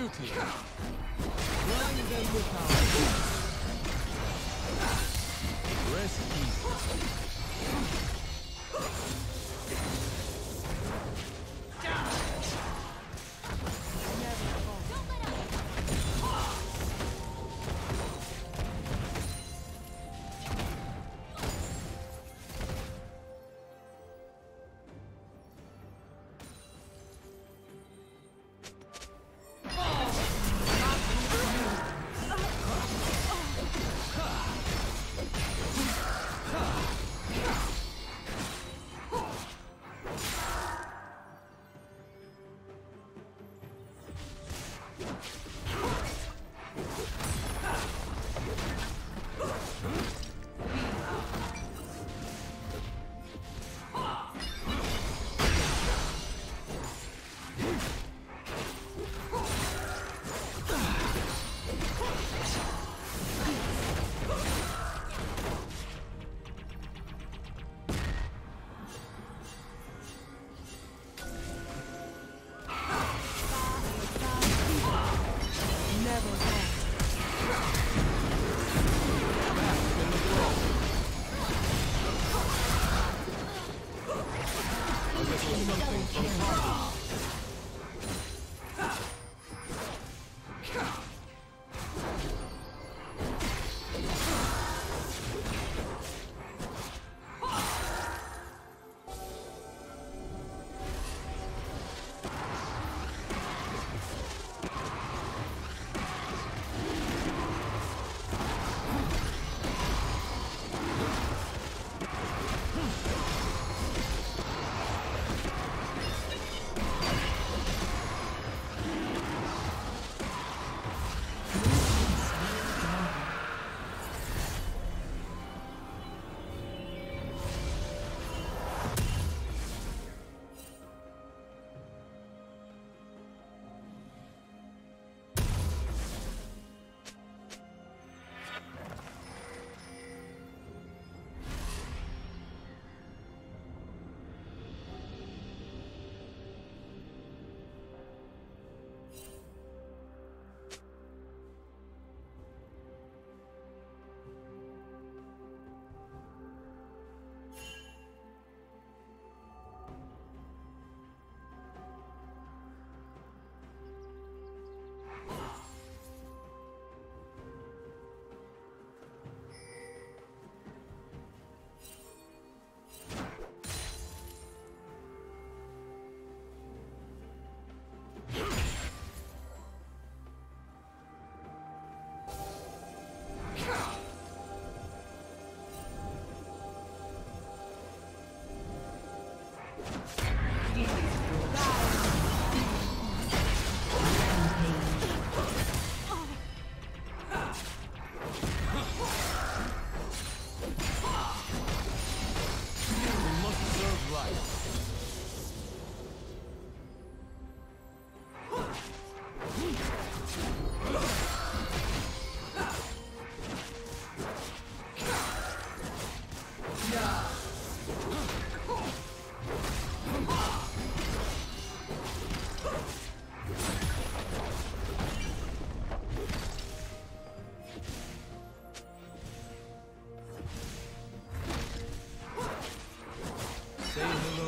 Beauty. Blind them with our Rest easy. Say hello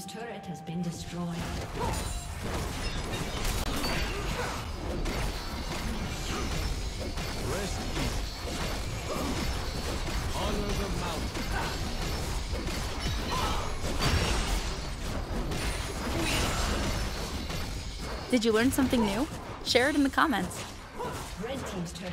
Team's turret has been destroyed. Rest easy. Honor the mountain. Did you learn something new? Share it in the comments. Red Team's turret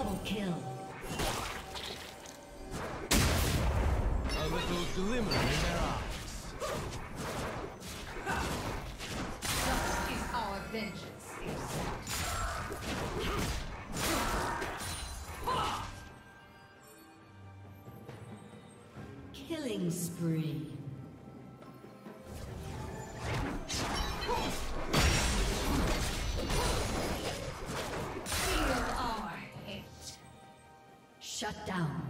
Double kill. A little glimmer Shut down.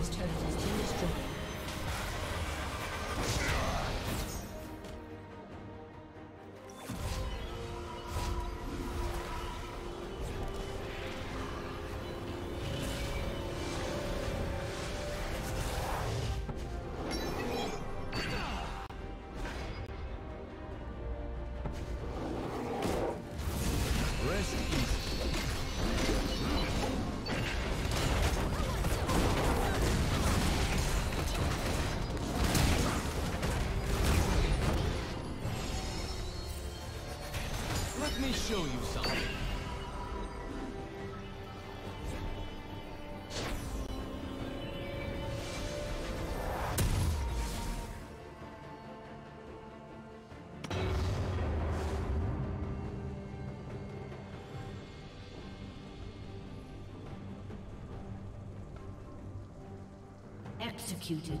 Team's turret has me show you something. Executed.